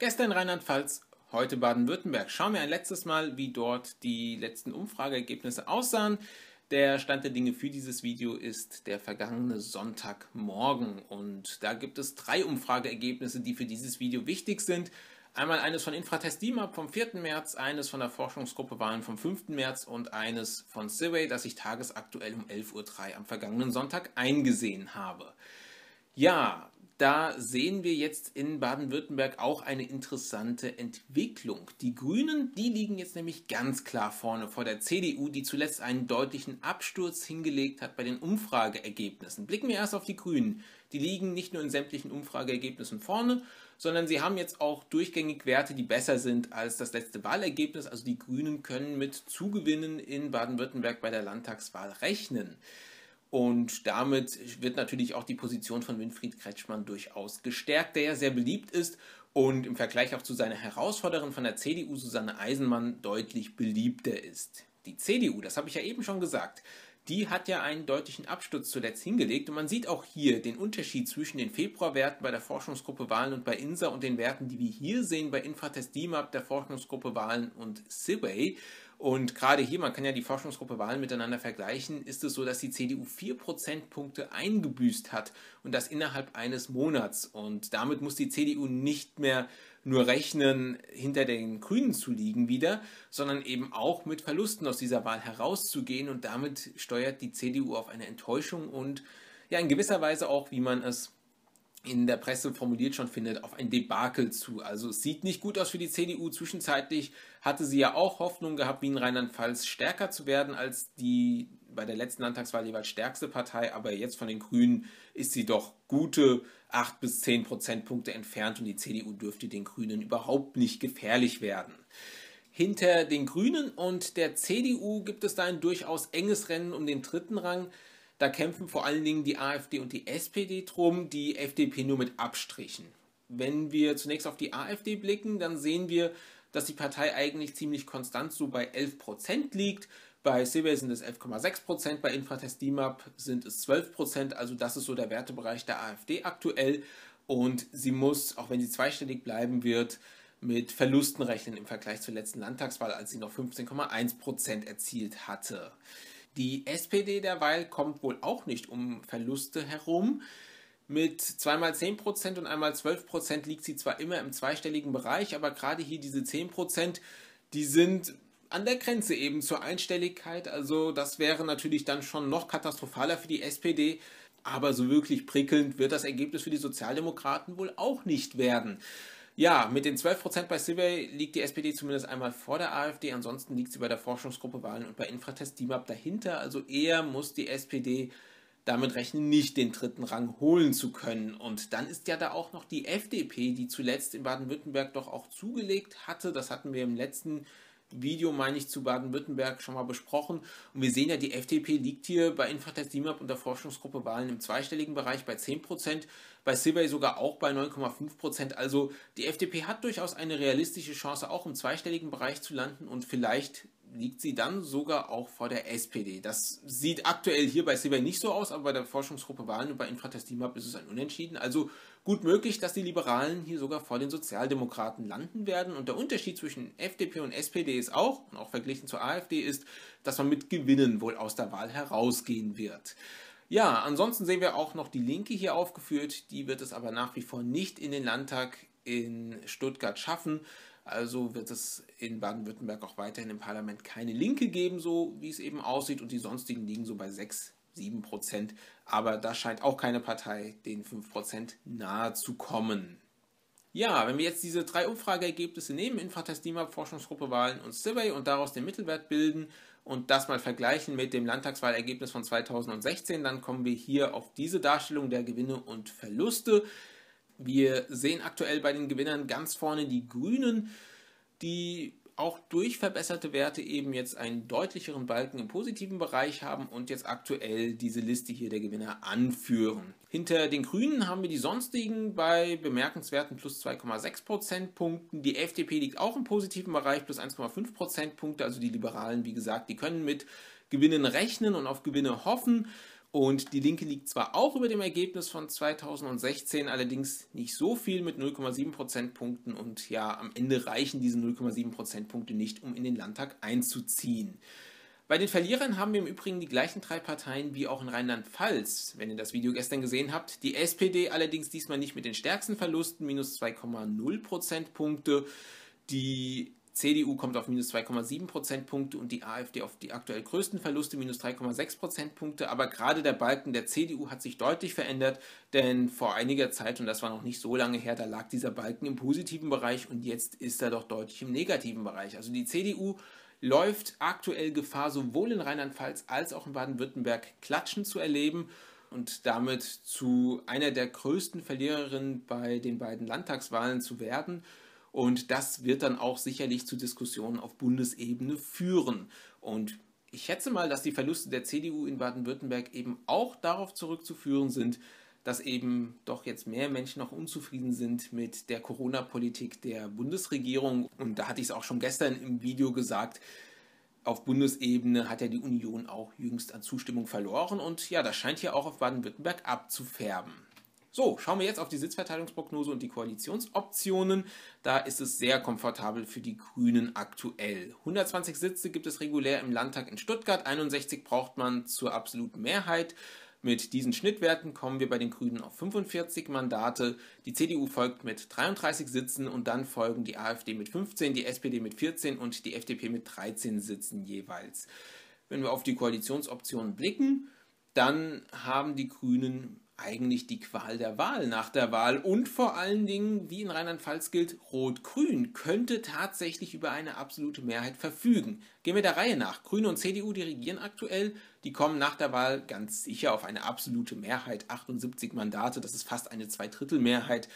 Gestern Rheinland-Pfalz, heute Baden-Württemberg. Schauen wir ein letztes Mal, wie dort die letzten Umfrageergebnisse aussahen. Der Stand der Dinge für dieses Video ist der vergangene Sonntagmorgen und da gibt es drei Umfrageergebnisse, die für dieses Video wichtig sind. Einmal eines von Infratest DIMAP vom 4. März, eines von der Forschungsgruppe Wahlen vom 5. März und eines von Survey, das ich tagesaktuell um 11.03 Uhr am vergangenen Sonntag eingesehen habe. Ja, da sehen wir jetzt in Baden-Württemberg auch eine interessante Entwicklung. Die Grünen, die liegen jetzt nämlich ganz klar vorne vor der CDU, die zuletzt einen deutlichen Absturz hingelegt hat bei den Umfrageergebnissen. Blicken wir erst auf die Grünen. Die liegen nicht nur in sämtlichen Umfrageergebnissen vorne, sondern sie haben jetzt auch durchgängig Werte, die besser sind als das letzte Wahlergebnis. Also die Grünen können mit Zugewinnen in Baden-Württemberg bei der Landtagswahl rechnen. Und damit wird natürlich auch die Position von Winfried Kretschmann durchaus gestärkt, der ja sehr beliebt ist und im Vergleich auch zu seiner Herausforderin von der CDU, Susanne Eisenmann, deutlich beliebter ist. Die CDU, das habe ich ja eben schon gesagt, die hat ja einen deutlichen Absturz zuletzt hingelegt und man sieht auch hier den Unterschied zwischen den Februarwerten bei der Forschungsgruppe Wahlen und bei INSA und den Werten, die wir hier sehen bei Infratest DIMAP der Forschungsgruppe Wahlen und Sibway. Und gerade hier, man kann ja die Forschungsgruppe Wahlen miteinander vergleichen, ist es so, dass die CDU vier Prozentpunkte eingebüßt hat und das innerhalb eines Monats. Und damit muss die CDU nicht mehr nur rechnen, hinter den Grünen zu liegen wieder, sondern eben auch mit Verlusten aus dieser Wahl herauszugehen. Und damit steuert die CDU auf eine Enttäuschung und ja in gewisser Weise auch, wie man es in der Presse formuliert schon findet, auf ein Debakel zu. Also es sieht nicht gut aus für die CDU. Zwischenzeitlich hatte sie ja auch Hoffnung gehabt, wie in Rheinland-Pfalz stärker zu werden als die bei der letzten Landtagswahl jeweils stärkste Partei, aber jetzt von den Grünen ist sie doch gute 8 bis 10 Prozentpunkte entfernt und die CDU dürfte den Grünen überhaupt nicht gefährlich werden. Hinter den Grünen und der CDU gibt es da ein durchaus enges Rennen um den dritten Rang. Da kämpfen vor allen Dingen die AfD und die SPD drum, die FDP nur mit Abstrichen. Wenn wir zunächst auf die AfD blicken, dann sehen wir, dass die Partei eigentlich ziemlich konstant so bei 11% liegt. Bei CB sind es 11,6%, bei Infratest DIMAP sind es 12%, also das ist so der Wertebereich der AfD aktuell. Und sie muss, auch wenn sie zweistellig bleiben wird, mit Verlusten rechnen im Vergleich zur letzten Landtagswahl, als sie noch 15,1% erzielt hatte. Die SPD derweil kommt wohl auch nicht um Verluste herum. Mit zweimal 10% und einmal 12% liegt sie zwar immer im zweistelligen Bereich, aber gerade hier diese 10%, die sind an der Grenze eben zur Einstelligkeit. Also das wäre natürlich dann schon noch katastrophaler für die SPD. Aber so wirklich prickelnd wird das Ergebnis für die Sozialdemokraten wohl auch nicht werden. Ja, mit den 12% bei Survey liegt die SPD zumindest einmal vor der AfD, ansonsten liegt sie bei der Forschungsgruppe Wahlen und bei Infratest DIMAP dahinter. Also eher muss die SPD damit rechnen, nicht den dritten Rang holen zu können. Und dann ist ja da auch noch die FDP, die zuletzt in Baden-Württemberg doch auch zugelegt hatte. Das hatten wir im letzten Video, meine ich, zu Baden-Württemberg schon mal besprochen. Und wir sehen ja, die FDP liegt hier bei Infratest DIMAP und der Forschungsgruppe Wahlen im zweistelligen Bereich bei 10%, bei Silvey sogar auch bei 9,5%. Also die FDP hat durchaus eine realistische Chance, auch im zweistelligen Bereich zu landen und vielleicht liegt sie dann sogar auch vor der SPD. Das sieht aktuell hier bei Silvey nicht so aus, aber bei der Forschungsgruppe Wahlen und bei Infratest DIMAP ist es ein Unentschieden. Also gut möglich, dass die Liberalen hier sogar vor den Sozialdemokraten landen werden. Und der Unterschied zwischen FDP und SPD ist auch, und auch verglichen zur AfD, ist, dass man mit Gewinnen wohl aus der Wahl herausgehen wird. Ja, ansonsten sehen wir auch noch die Linke hier aufgeführt. Die wird es aber nach wie vor nicht in den Landtag in Stuttgart schaffen. Also wird es in Baden-Württemberg auch weiterhin im Parlament keine Linke geben, so wie es eben aussieht. Und die sonstigen liegen so bei 6 7 Prozent. Aber da scheint auch keine Partei den 5 Prozent nahe zu kommen. Ja, wenn wir jetzt diese drei Umfrageergebnisse nehmen, Infratest DIMAP, Forschungsgruppe Wahlen und Survey und daraus den Mittelwert bilden und das mal vergleichen mit dem Landtagswahlergebnis von 2016, dann kommen wir hier auf diese Darstellung der Gewinne und Verluste. Wir sehen aktuell bei den Gewinnern ganz vorne die Grünen, die auch durch verbesserte Werte eben jetzt einen deutlicheren Balken im positiven Bereich haben und jetzt aktuell diese Liste hier der Gewinner anführen. Hinter den Grünen haben wir die sonstigen bei bemerkenswerten plus 2,6 Prozentpunkten. Die FDP liegt auch im positiven Bereich plus 1,5 Prozentpunkte. Also die Liberalen, wie gesagt, die können mit Gewinnen rechnen und auf Gewinne hoffen. Und die Linke liegt zwar auch über dem Ergebnis von 2016, allerdings nicht so viel mit 0,7 Prozentpunkten und ja, am Ende reichen diese 0,7 Prozentpunkte nicht, um in den Landtag einzuziehen. Bei den Verlierern haben wir im Übrigen die gleichen drei Parteien wie auch in Rheinland-Pfalz, wenn ihr das Video gestern gesehen habt. Die SPD allerdings diesmal nicht mit den stärksten Verlusten, minus 2,0 Prozentpunkte. Die CDU kommt auf minus 2,7 Prozentpunkte und die AfD auf die aktuell größten Verluste, minus 3,6 Prozentpunkte. Aber gerade der Balken der CDU hat sich deutlich verändert, denn vor einiger Zeit, und das war noch nicht so lange her, da lag dieser Balken im positiven Bereich und jetzt ist er doch deutlich im negativen Bereich. Also die CDU läuft aktuell Gefahr, sowohl in Rheinland-Pfalz als auch in Baden-Württemberg Klatschen zu erleben und damit zu einer der größten Verliererinnen bei den beiden Landtagswahlen zu werden. Und das wird dann auch sicherlich zu Diskussionen auf Bundesebene führen. Und ich schätze mal, dass die Verluste der CDU in Baden-Württemberg eben auch darauf zurückzuführen sind, dass eben doch jetzt mehr Menschen noch unzufrieden sind mit der Corona-Politik der Bundesregierung. Und da hatte ich es auch schon gestern im Video gesagt, auf Bundesebene hat ja die Union auch jüngst an Zustimmung verloren und ja, das scheint hier auch auf Baden-Württemberg abzufärben. So, schauen wir jetzt auf die Sitzverteilungsprognose und die Koalitionsoptionen. Da ist es sehr komfortabel für die Grünen aktuell. 120 Sitze gibt es regulär im Landtag in Stuttgart, 61 braucht man zur absoluten Mehrheit. Mit diesen Schnittwerten kommen wir bei den Grünen auf 45 Mandate. Die CDU folgt mit 33 Sitzen und dann folgen die AfD mit 15, die SPD mit 14 und die FDP mit 13 Sitzen jeweils. Wenn wir auf die Koalitionsoptionen blicken, dann haben die Grünen eigentlich die Qual der Wahl nach der Wahl und vor allen Dingen, wie in Rheinland-Pfalz gilt, Rot-Grün könnte tatsächlich über eine absolute Mehrheit verfügen. Gehen wir der Reihe nach. Grüne und CDU, die regieren aktuell, die kommen nach der Wahl ganz sicher auf eine absolute Mehrheit, 78 Mandate, das ist fast eine Zweidrittelmehrheit.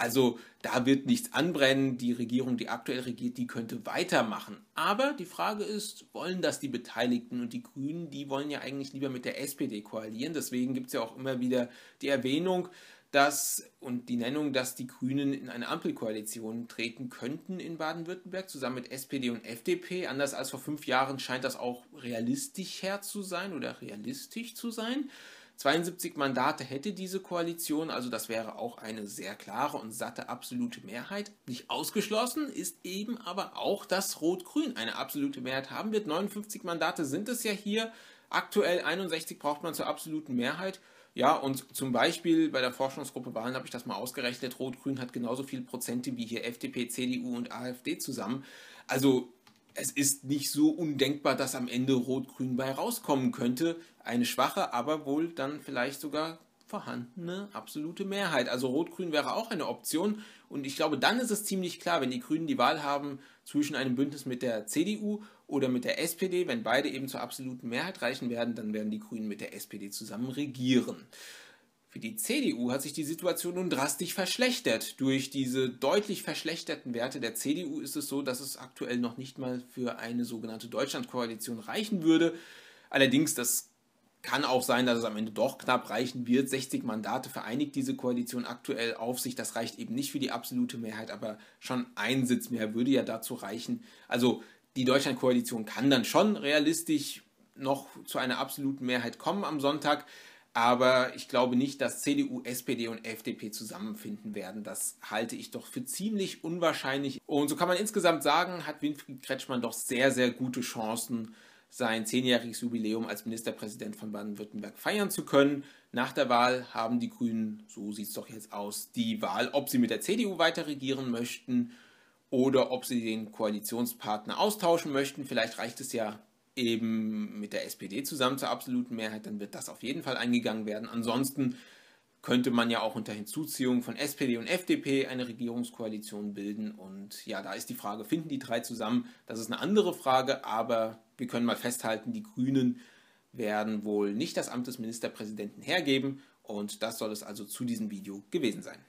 Also da wird nichts anbrennen. Die Regierung, die aktuell regiert, die könnte weitermachen. Aber die Frage ist, wollen das die Beteiligten und die Grünen, die wollen ja eigentlich lieber mit der SPD koalieren. Deswegen gibt es ja auch immer wieder die Erwähnung, dass und die Nennung, dass die Grünen in eine Ampelkoalition treten könnten in Baden-Württemberg zusammen mit SPD und FDP. Anders als vor fünf Jahren scheint das auch realistisch her zu sein oder realistisch zu sein. 72 Mandate hätte diese Koalition, also das wäre auch eine sehr klare und satte absolute Mehrheit. Nicht ausgeschlossen ist eben aber auch, dass Rot-Grün eine absolute Mehrheit haben wird. 59 Mandate sind es ja hier. Aktuell 61 braucht man zur absoluten Mehrheit. Ja, und zum Beispiel bei der Forschungsgruppe Wahlen habe ich das mal ausgerechnet. Rot-Grün hat genauso viele Prozente wie hier FDP, CDU und AfD zusammen. Also es ist nicht so undenkbar, dass am Ende Rot-Grün bei rauskommen könnte. Eine schwache, aber wohl dann vielleicht sogar vorhandene absolute Mehrheit. Also Rot-Grün wäre auch eine Option. Und ich glaube, dann ist es ziemlich klar, wenn die Grünen die Wahl haben zwischen einem Bündnis mit der CDU oder mit der SPD, wenn beide eben zur absoluten Mehrheit reichen werden, dann werden die Grünen mit der SPD zusammen regieren. Für die CDU hat sich die Situation nun drastisch verschlechtert. Durch diese deutlich verschlechterten Werte der CDU ist es so, dass es aktuell noch nicht mal für eine sogenannte Deutschlandkoalition reichen würde. Allerdings, das kann auch sein, dass es am Ende doch knapp reichen wird. 60 Mandate vereinigt diese Koalition aktuell auf sich. Das reicht eben nicht für die absolute Mehrheit, aber schon ein Sitz mehr würde ja dazu reichen. Also die Deutschlandkoalition kann dann schon realistisch noch zu einer absoluten Mehrheit kommen am Sonntag. Aber ich glaube nicht, dass CDU, SPD und FDP zusammenfinden werden. Das halte ich doch für ziemlich unwahrscheinlich. Und so kann man insgesamt sagen, hat Winfried Kretschmann doch sehr, sehr gute Chancen, sein zehnjähriges Jubiläum als Ministerpräsident von Baden-Württemberg feiern zu können. Nach der Wahl haben die Grünen, so sieht es doch jetzt aus, die Wahl, ob sie mit der CDU weiter regieren möchten oder ob sie den Koalitionspartner austauschen möchten. Vielleicht reicht es ja eben mit der SPD zusammen zur absoluten Mehrheit, dann wird das auf jeden Fall eingegangen werden. Ansonsten könnte man ja auch unter Hinzuziehung von SPD und FDP eine Regierungskoalition bilden. Und ja, da ist die Frage, finden die drei zusammen? Das ist eine andere Frage, aber wir können mal festhalten, die Grünen werden wohl nicht das Amt des Ministerpräsidenten hergeben. Und das soll es also zu diesem Video gewesen sein.